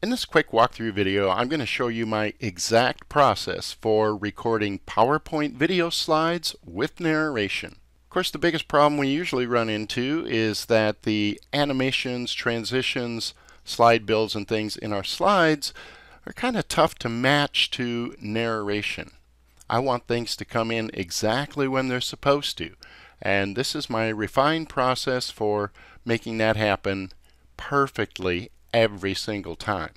In this quick walkthrough video, I'm going to show you my exact process for recording PowerPoint video slides with narration. Of course, the biggest problem we usually run into is that the animations, transitions, slide builds, and things in our slides are kind of tough to match to narration. I want things to come in exactly when they're supposed to. And this is my refined process for making that happen perfectly every single time.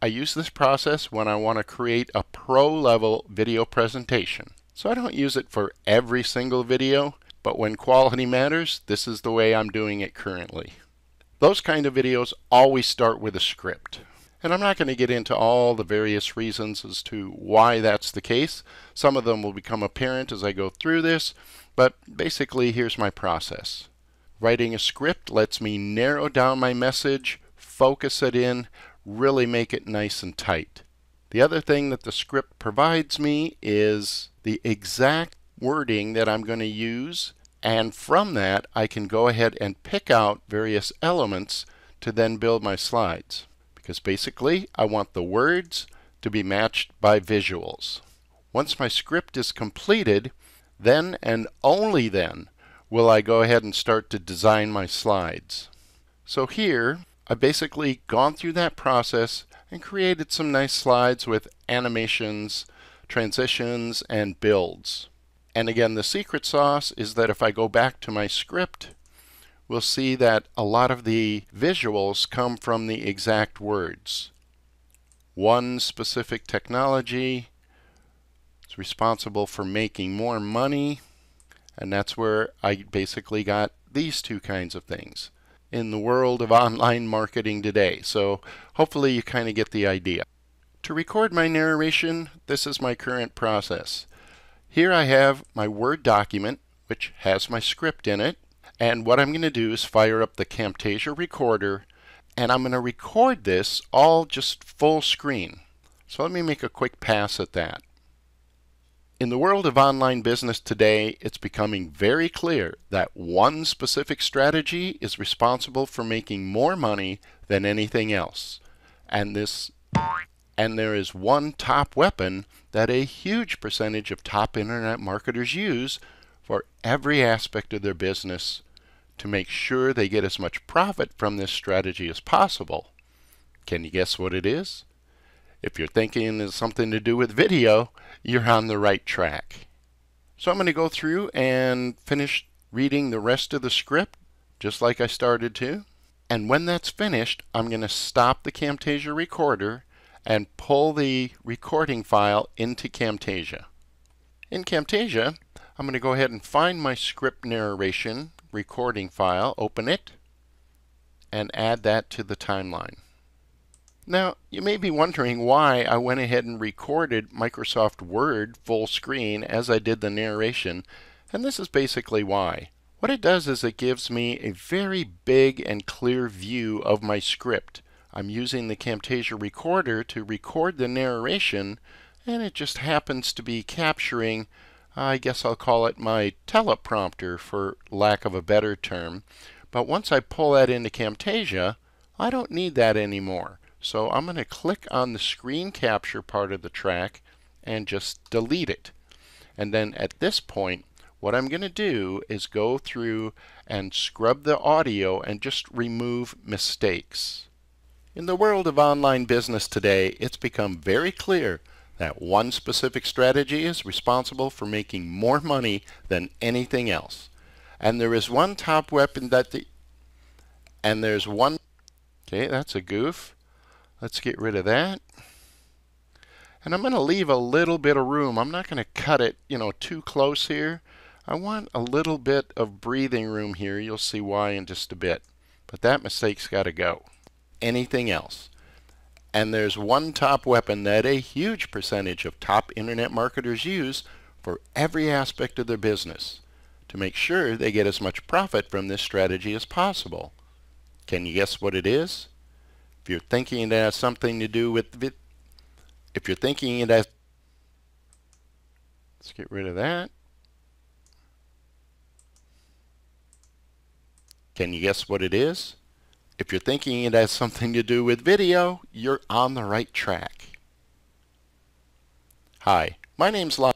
I use this process when I want to create a pro level video presentation. So I don't use it for every single video, but when quality matters, this is the way I'm doing it currently. Those kind of videos always start with a script. And I'm not going to get into all the various reasons as to why that's the case. Some of them will become apparent as I go through this, but basically here's my process. Writing a script lets me narrow down my message, focus it in, really make it nice and tight. The other thing that the script provides me is the exact wording that I'm going to use and from that I can go ahead and pick out various elements to then build my slides because basically I want the words to be matched by visuals. Once my script is completed, then and only then will I go ahead and start to design my slides. So here, I've basically gone through that process and created some nice slides with animations, transitions, and builds. And again, the secret sauce is that if I go back to my script we'll see that a lot of the visuals come from the exact words. One specific technology is responsible for making more money, and that's where I basically got these two kinds of things in the world of online marketing today. So hopefully you kind of get the idea. To record my narration, this is my current process. Here I have my Word document, which has my script in it. And what I'm going to do is fire up the Camtasia recorder and I'm going to record this all just full screen. So let me make a quick pass at that. In the world of online business today, it's becoming very clear that one specific strategy is responsible for making more money than anything else. And this and there is one top weapon that a huge percentage of top internet marketers use for every aspect of their business to make sure they get as much profit from this strategy as possible. Can you guess what it is? If you're thinking it's something to do with video, you're on the right track. So I'm going to go through and finish reading the rest of the script, just like I started to. And when that's finished, I'm going to stop the Camtasia recorder and pull the recording file into Camtasia. In Camtasia, I'm going to go ahead and find my script narration recording file, open it, and add that to the timeline. Now, you may be wondering why I went ahead and recorded Microsoft Word full screen as I did the narration, and this is basically why. What it does is it gives me a very big and clear view of my script. I'm using the Camtasia recorder to record the narration, and it just happens to be capturing I guess I'll call it my teleprompter for lack of a better term. But once I pull that into Camtasia, I don't need that anymore. So I'm going to click on the screen capture part of the track and just delete it. And then at this point, what I'm going to do is go through and scrub the audio and just remove mistakes. In the world of online business today, it's become very clear that one specific strategy is responsible for making more money than anything else. And there is one top weapon that the and there's one okay that's a goof let's get rid of that. And I'm going to leave a little bit of room. I'm not going to cut it you know too close here. I want a little bit of breathing room here. You'll see why in just a bit. But that mistake's got to go. Anything else? And there's one top weapon that a huge percentage of top internet marketers use for every aspect of their business to make sure they get as much profit from this strategy as possible. Can you guess what it is? If you're thinking it has something to do with if you're thinking it has let's get rid of that. Can you guess what it is? If you're thinking it has something to do with video, you're on the right track. Hi, my name's Lon.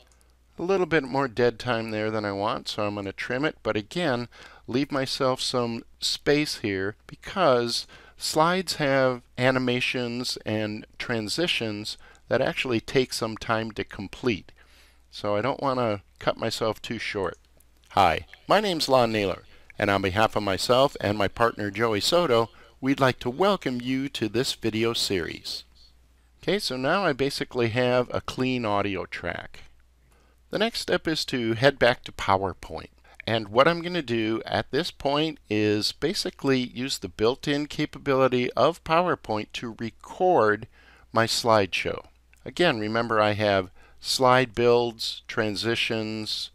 A little bit more dead time there than I want, so I'm going to trim it. But again, leave myself some space here because slides have animations and transitions that actually take some time to complete. So I don't want to cut myself too short. Hi, my name's Lon Naylor, and on behalf of myself and my partner Joey Soto, we'd like to welcome you to this video series. Okay, so now I basically have a clean audio track. The next step is to head back to PowerPoint. And what I'm going to do at this point is basically use the built-in capability of PowerPoint to record my slideshow. Again, remember I have slide builds, transitions,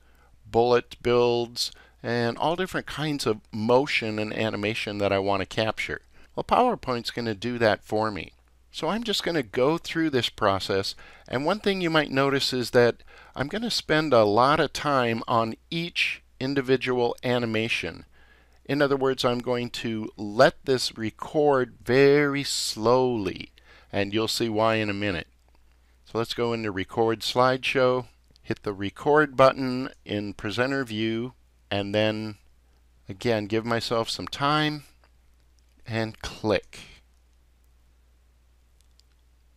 bullet builds, and all different kinds of motion and animation that I want to capture. Well, PowerPoint's going to do that for me. So I'm just going to go through this process. And one thing you might notice is that I'm going to spend a lot of time on each individual animation. In other words, I'm going to let this record very slowly. And you'll see why in a minute. So let's go into Record Slideshow, hit the Record button in Presenter View, and then again give myself some time and click.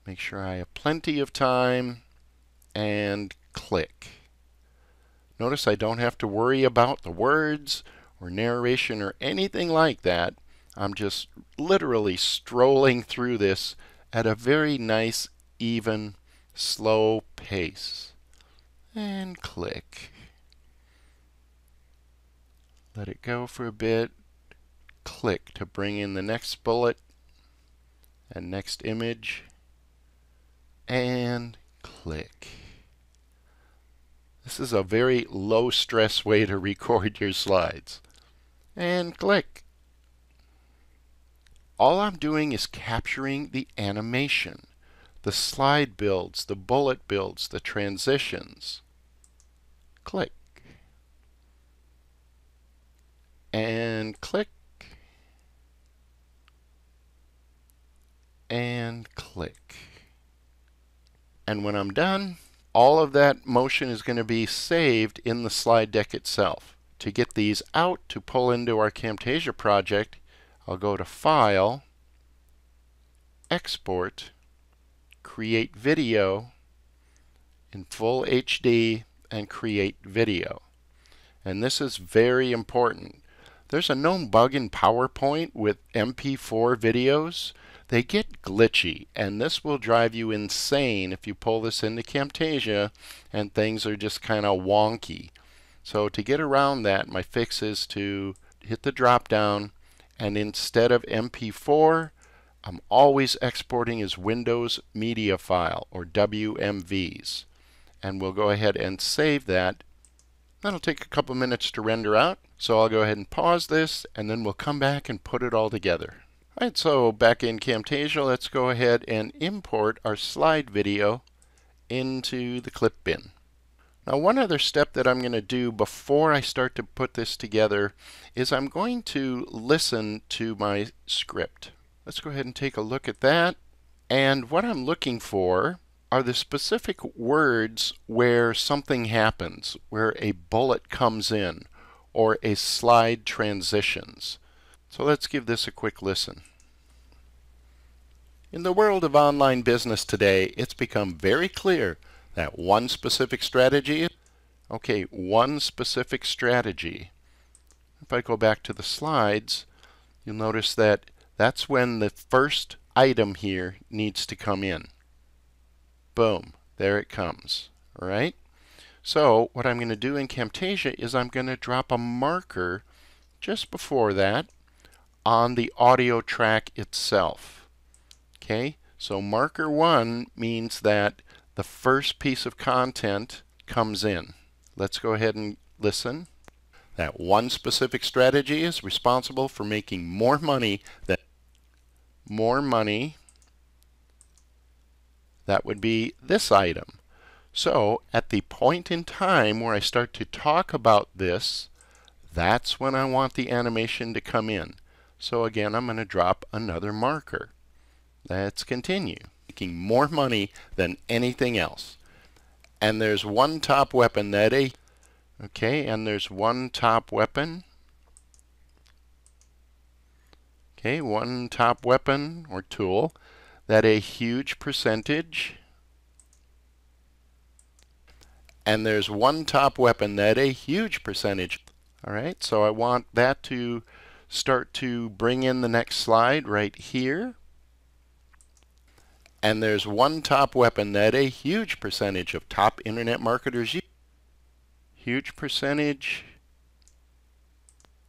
Make sure I have plenty of time and click. Notice I don't have to worry about the words or narration or anything like that. I'm just literally strolling through this at a very nice, even slow pace. And click. Let it go for a bit. Click to bring in the next bullet and next image. And click. This is a very low stress way to record your slides. And click. All I'm doing is capturing the animation the slide builds, the bullet builds, the transitions. Click. And click. And click. And when I'm done, all of that motion is going to be saved in the slide deck itself. To get these out to pull into our Camtasia project, I'll go to File, Export, create video in full HD and create video. And this is very important. There's a known bug in PowerPoint with MP4 videos. They get glitchy, and this will drive you insane if you pull this into Camtasia and things are just kind of wonky. So to get around that, my fix is to hit the drop down and instead of MP4, I'm always exporting as Windows Media File or WMVs. And we'll go ahead and save that. That'll take a couple minutes to render out. So I'll go ahead and pause this and then we'll come back and put it all together. Alright, so back in Camtasia, let's go ahead and import our slide video into the clip bin. Now one other step that I'm going to do before I start to put this together is I'm going to listen to my script. Let's go ahead and take a look at that. And what I'm looking for are the specific words where something happens, where a bullet comes in or a slide transitions. So let's give this a quick listen. In the world of online business today, it's become very clear that one specific strategy, okay, one specific strategy. If I go back to the slides, you'll notice that that's when the first item here needs to come in. Boom, there it comes. All right. So what I'm going to do in Camtasia is I'm going to drop a marker just before that on the audio track itself. Okay, so marker 1 means that the first piece of content comes in. Let's go ahead and listen. That one specific strategy is responsible for making more money than more money. That would be this item. So at the point in time where I start to talk about this, that's when I want the animation to come in. So again, I'm going to drop another marker. Let's continue. Making more money than anything else. And there's one top weapon that a okay, and there's one top weapon. Okay, one top weapon or tool that a huge percentage and there's one top weapon that a huge percentage. All right, so I want that to start to bring in the next slide right here. And there's one top weapon that a huge percentage of top internet marketers use. Huge percentage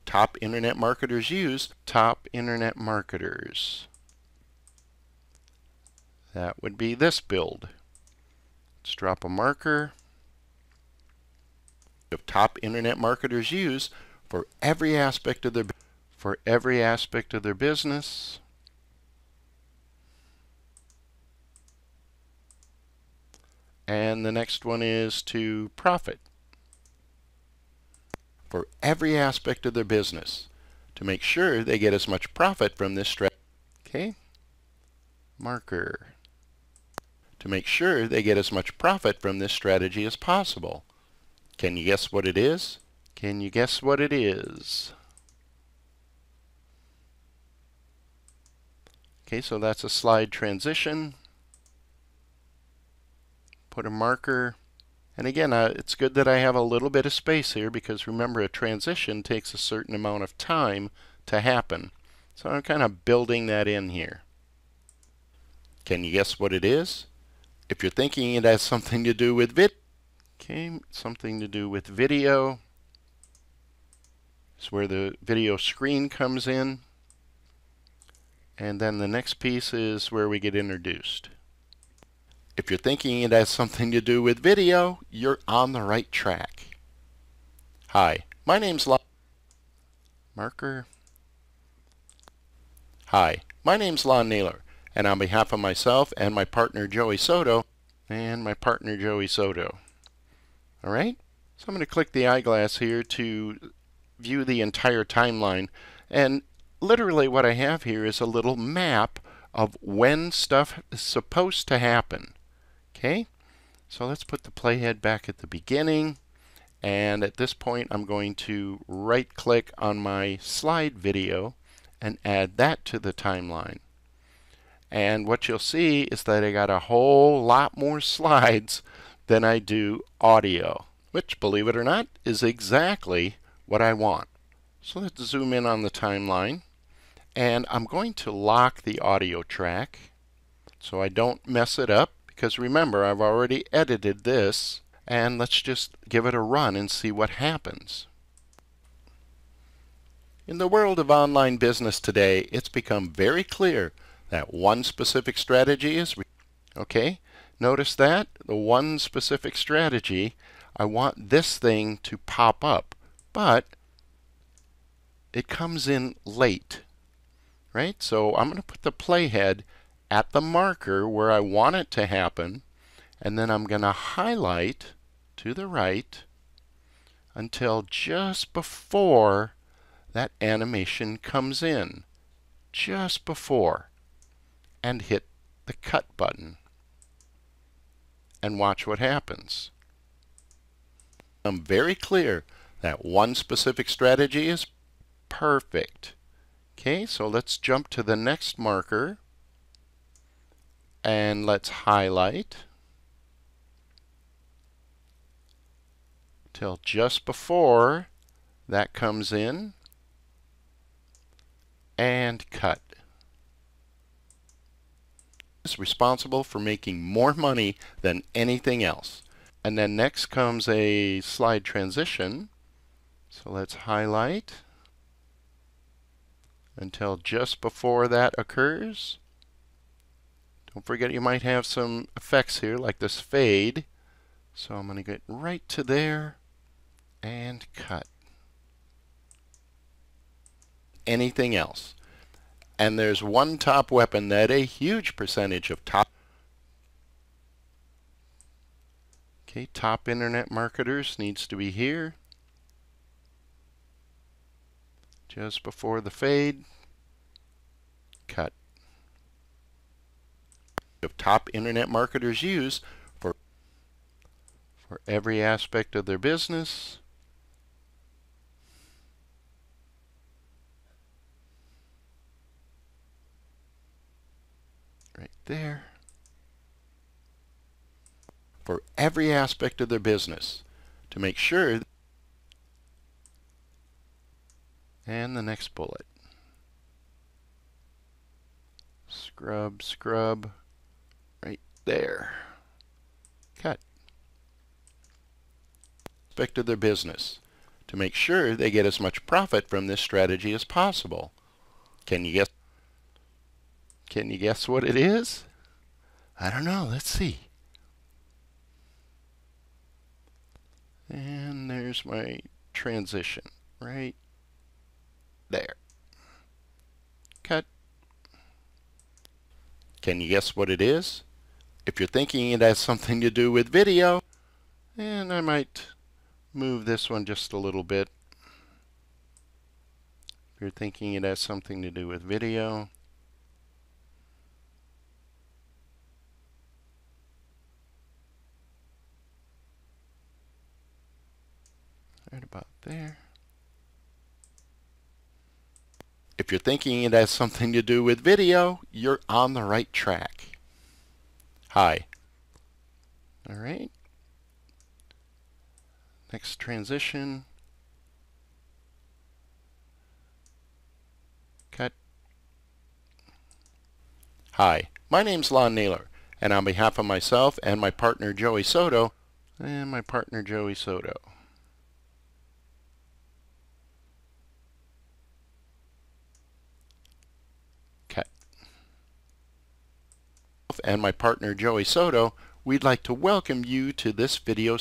top internet marketers use. Top internet marketers. That would be this build. Let's drop a marker of top internet marketers use for every aspect of their for every aspect of their business. And the next one is to profit for every aspect of their business to make sure they get as much profit from this strategy. Okay, marker to make sure they get as much profit from this strategy as possible. Can you guess what it is? Can you guess what it is? Okay, so that's a slide transition. Put a marker. And again, uh, it's good that I have a little bit of space here because remember a transition takes a certain amount of time to happen. So I'm kind of building that in here. Can you guess what it is? If you're thinking it has something to do with vid Okay, something to do with video. It's where the video screen comes in. And then the next piece is where we get introduced. If you're thinking it has something to do with video, you're on the right track. Hi, my name's Lon Marker. Hi, my name's Lon Naylor, and on behalf of myself and my partner Joey Soto, and my partner Joey Soto, all right, so I'm going to click the eyeglass here to view the entire timeline. And literally what I have here is a little map of when stuff is supposed to happen. Okay, so let's put the playhead back at the beginning. And at this point, I'm going to right click on my slide video and add that to the timeline. And what you'll see is that I got a whole lot more slides than I do audio, which, believe it or not, is exactly what I want. So let's zoom in on the timeline. And I'm going to lock the audio track so I don't mess it up because remember I've already edited this and let's just give it a run and see what happens. In the world of online business today, it's become very clear that one specific strategy is okay. Notice that the one specific strategy, I want this thing to pop up, but it comes in late, right? So I'm going to put the playhead at the marker where I want it to happen, and then I'm going to highlight to the right until just before that animation comes in, just before, and hit the cut button and watch what happens. I'm very clear that one specific strategy is perfect. Okay, so let's jump to the next marker and let's highlight till just before that comes in and cut is responsible for making more money than anything else. And then next comes a slide transition. So let's highlight until just before that occurs. Don't forget you might have some effects here like this fade. So I'm going to get right to there and cut. Anything else and there's one top weapon that a huge percentage of top okay top internet marketers needs to be here just before the fade cut. Of top internet marketers use for for every aspect of their business. Right there. For every aspect of their business to make sure and the next bullet. Scrub, scrub, right there. Cut. Aspect of their business to make sure they get as much profit from this strategy as possible. Can you guess? Can you guess what it is? I don't know. Let's see. And there's my transition right there. Cut. Can you guess what it is? If you're thinking it has something to do with video, and I might move this one just a little bit. If you're thinking it has something to do with video, right about there. If you're thinking it has something to do with video, you're on the right track. Hi. All right. Next transition. Cut. Hi, my name's Lon Naylor, and on behalf of myself and my partner Joey Soto, and my partner Joey Soto, and my partner Joey Soto, we'd like to welcome you to this video.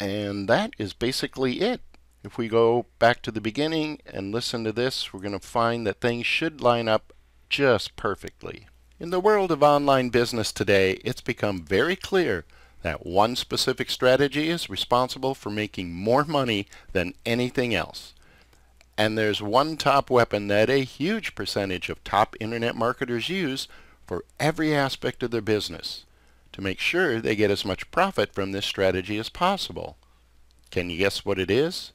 And that is basically it. If we go back to the beginning and listen to this, we're going to find that things should line up just perfectly. In the world of online business today, it's become very clear that one specific strategy is responsible for making more money than anything else. And there's one top weapon that a huge percentage of top internet marketers use for every aspect of their business to make sure they get as much profit from this strategy as possible. Can you guess what it is?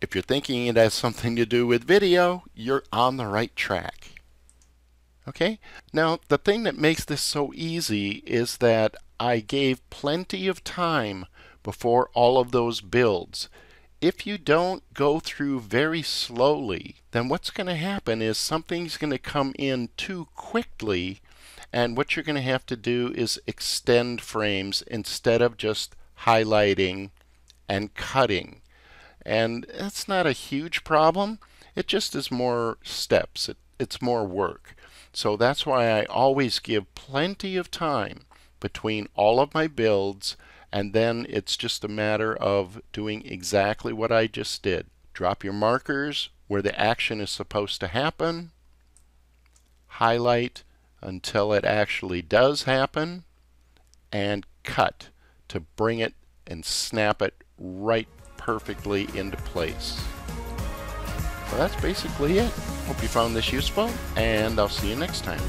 If you're thinking it has something to do with video, you're on the right track. Okay, now the thing that makes this so easy is that I gave plenty of time before all of those builds. If you don't go through very slowly, then what's going to happen is something's going to come in too quickly and what you're going to have to do is extend frames instead of just highlighting and cutting. And that's not a huge problem. It just is more steps. It, it's more work. So that's why I always give plenty of time between all of my builds and then it's just a matter of doing exactly what I just did. Drop your markers where the action is supposed to happen, highlight, until it actually does happen and cut to bring it and snap it right perfectly into place. So that's basically it. Hope you found this useful and I'll see you next time.